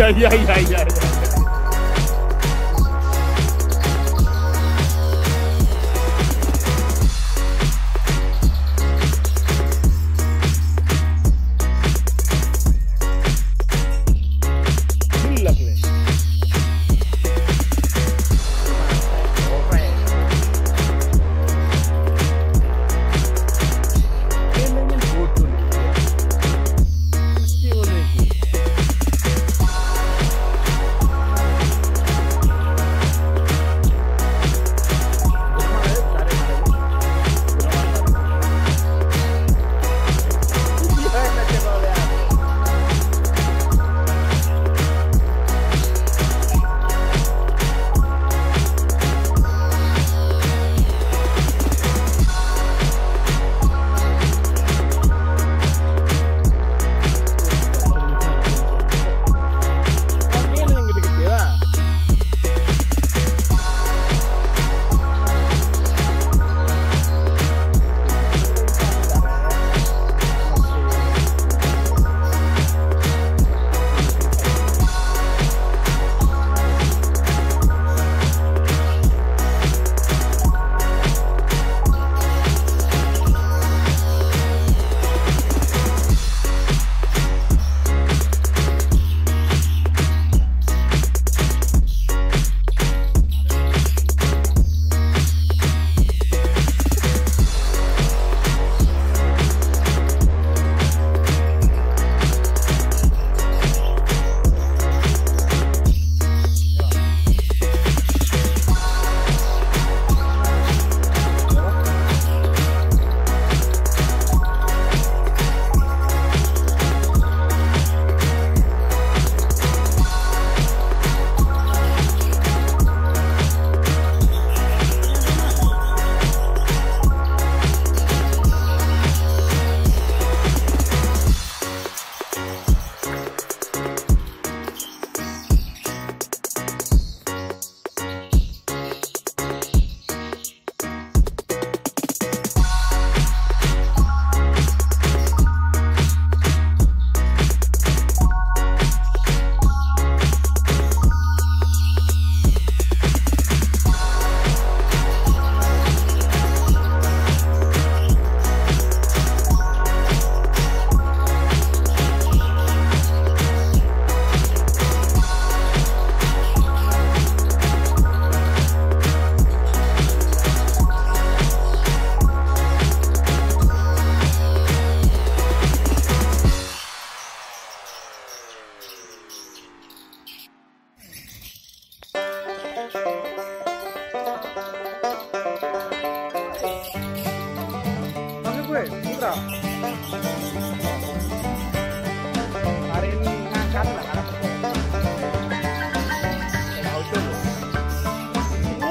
ay ay ay ay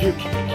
Sip.